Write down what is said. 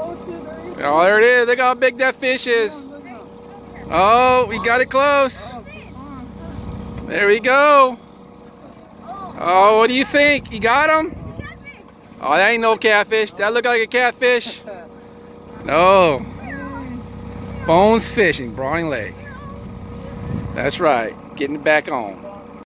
Oh, shit, there. Oh, there it is. Look how big that fish is. Oh, we got it close. There we go. Oh, what do you think? You got him? Oh, that ain't no catfish. That look like a catfish? No. Bones Fishing, Braunig Lake. That's right. Getting it back on.